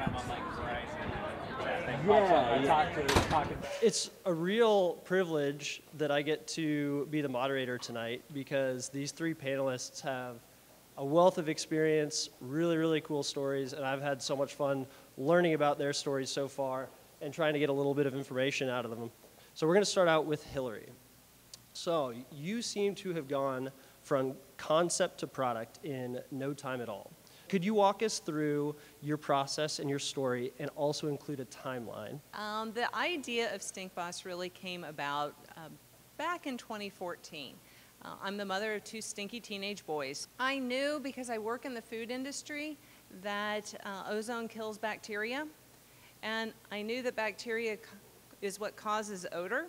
when I'm on like Verizon. That Yeah, pops up, I yeah. talk to. It's a real privilege that I get to be the moderator tonight because these three panelists have a wealth of experience, really, really cool stories, and I've had so much fun learning about their stories so far and trying to get a little bit of information out of them. So we're going to start out with Hillary. So you seem to have gone from concept to product in no time at all. Could you walk us through your process and your story and also include a timeline? Um, the idea of Stink Boss really came about um, back in 2014. Uh, I'm the mother of two stinky teenage boys. I knew because I work in the food industry that uh, ozone kills bacteria, and I knew that bacteria is what causes odor.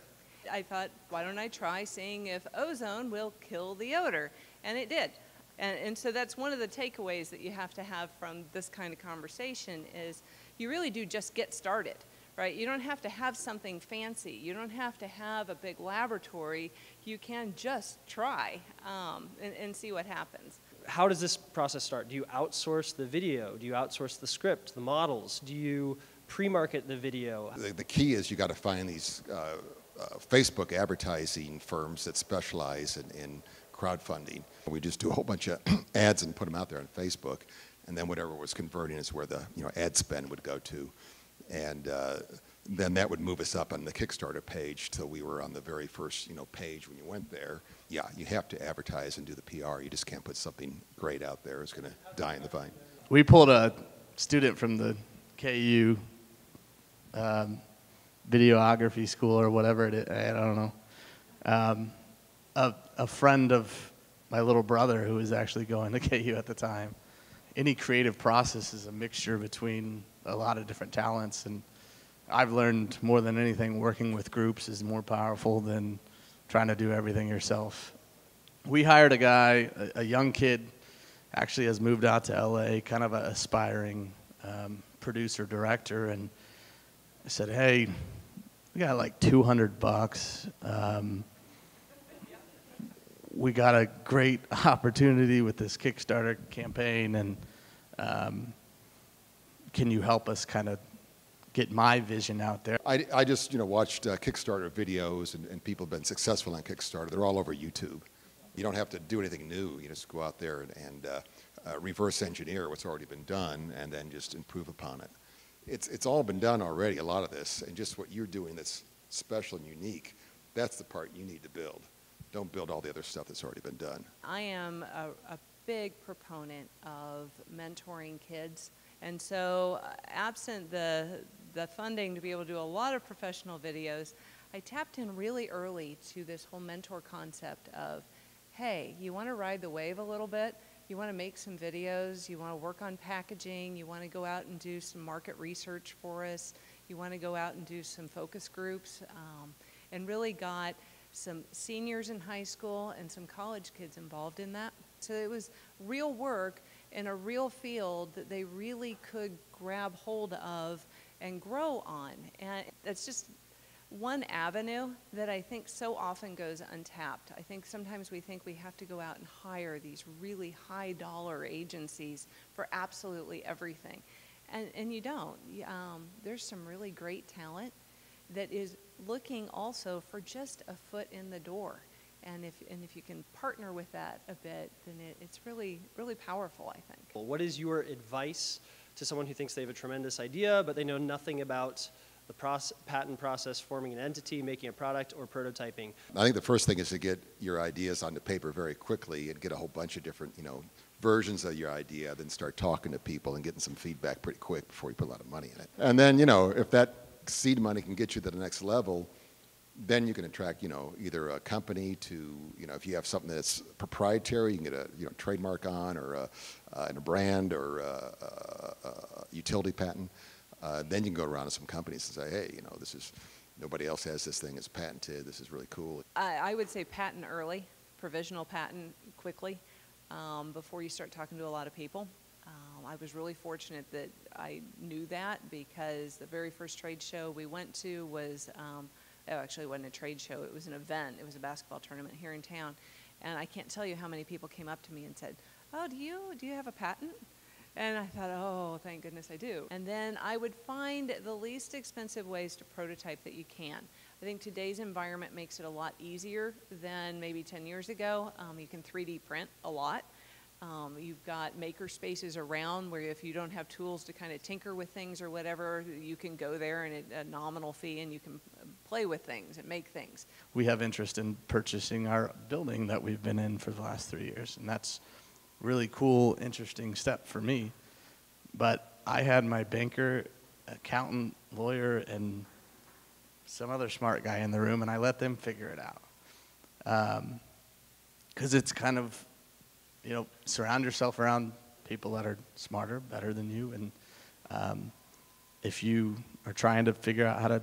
I thought, why don't I try seeing if ozone will kill the odor? And it did. And, and so that's one of the takeaways that you have to have from this kind of conversation is you really do just get started, right? You don't have to have something fancy. You don't have to have a big laboratory. You can just try um, and, and see what happens. how does this process start? Do you outsource the video? Do you outsource the script, the models? Do you pre-market the video? The, the key is you got to find these uh, uh, Facebook advertising firms that specialize in, in crowdfunding. We just do a whole bunch of ads and put them out there on Facebook, and then whatever was converting is where the you know ad spend would go to, and uh, then that would move us up on the Kickstarter page till we were on the very first you know page when you went there. Yeah, you have to advertise and do the PR. You just can't put something great out there. It's going to die in the vine. We pulled a student from the KU um, videography school or whatever it is. I don't know. Um, a, a friend of my little brother who was actually going to KU at the time. Any creative process is a mixture between a lot of different talents, and I've learned more than anything working with groups is more powerful than trying to do everything yourself. We hired a guy, a, a young kid, actually has moved out to LA, kind of an aspiring um, producer director, and I said, "Hey, we got like 200 bucks. Um, we got a great opportunity with this Kickstarter campaign, and um, can you help us kind of get my vision out there?" I, I just you know watched uh, Kickstarter videos and, and people have been successful on Kickstarter. They're all over YouTube. You don't have to do anything new. You just go out there and, and uh, uh, reverse engineer what's already been done and then just improve upon it. It's it's all been done already. A lot of this and just what you're doing that's special and unique. That's the part you need to build. Don't build all the other stuff that's already been done. I am a, a big proponent of mentoring kids. And so, uh, absent the, the funding to be able to do a lot of professional videos, I tapped in really early to this whole mentor concept of hey, you want to ride the wave a little bit? You want to make some videos? You want to work on packaging? You want to go out and do some market research for us? You want to go out and do some focus groups? Um, and really got some seniors in high school and some college kids involved in that. So it was real work in a real field that they really could grab hold of and grow on. And that's just one avenue that I think so often goes untapped. I think sometimes we think we have to go out and hire these really high dollar agencies for absolutely everything. And, and you don't. Um, there's some really great talent that is looking also for just a foot in the door. And if, and if you can partner with that a bit, then it, it's really, really powerful, I think. Well, What is your advice to someone who thinks they have a tremendous idea, but they know nothing about the proce- patent process, forming an entity, making a product, or prototyping? I think the first thing is to get your ideas onto paper very quickly and get a whole bunch of different, you know, versions of your idea, then start talking to people and getting some feedback pretty quick before you put a lot of money in it. And then, you know, if that seed money can get you to the next level, then you can attract, you know, either a company to, you know, if you have something that's proprietary, you can get a, you know, trademark on or a, uh, and a brand or a, a, a utility patent. Uh, then you can go around to some companies and say, hey, you know, this is, nobody else has this thing, it's patented, this is really cool. I, I would say patent early, provisional patent quickly, um, before you start talking to a lot of people. Um, I was really fortunate that I knew that because the very first trade show we went to was, um, oh, actually, it wasn't a trade show, it was an event. It was a basketball tournament here in town. And I can't tell you how many people came up to me and said, Oh, do you, do you have a patent? And I thought, oh, thank goodness I do. And then I would find the least expensive ways to prototype that you can. I think today's environment makes it a lot easier than maybe 10 years ago. Um, you can 3D print a lot. Um, you've got maker spaces around where if you don't have tools to kind of tinker with things or whatever, you can go there and at a nominal fee and you can uh, play with things and make things. We have interest in purchasing our building that we've been in for the last three years, and that's really cool, interesting step for me. But I had my banker, accountant, lawyer, and some other smart guy in the room, and I let them figure it out. Because it's kind of, you know, surround yourself around people that are smarter, better than you, and um, if you are trying to figure out how to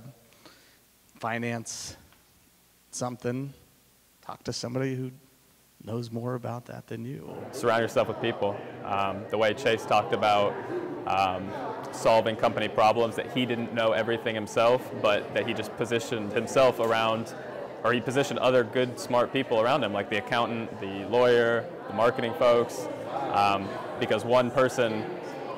finance something, talk to somebody who knows more about that than you. Surround yourself with people. Um, the way Chase talked about um, solving company problems, that he didn't know everything himself, but that he just positioned himself around, or he positioned other good, smart people around him, like the accountant, the lawyer, the marketing folks, um, because one person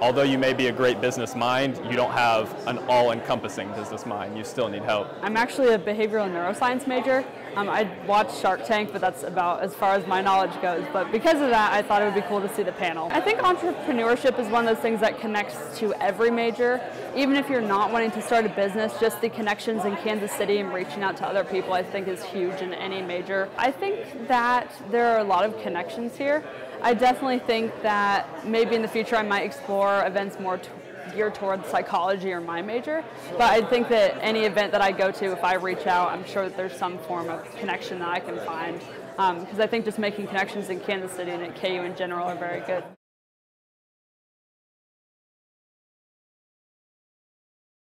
although you may be a great business mind, you don't have an all-encompassing business mind. You still need help. I'm actually a behavioral neuroscience major. Um, I watched Shark Tank, but that's about as far as my knowledge goes. But because of that, I thought it would be cool to see the panel. I think entrepreneurship is one of those things that connects to every major. Even if you're not wanting to start a business, just the connections in Kansas City and reaching out to other people, I think is huge in any major. I think that there are a lot of connections here. I definitely think that maybe in the future I might explore events more geared towards psychology or my major. But I think that any event that I go to, if I reach out, I'm sure that there's some form of connection that I can find. Because um, I think just making connections in Kansas City and at KU in general are very good.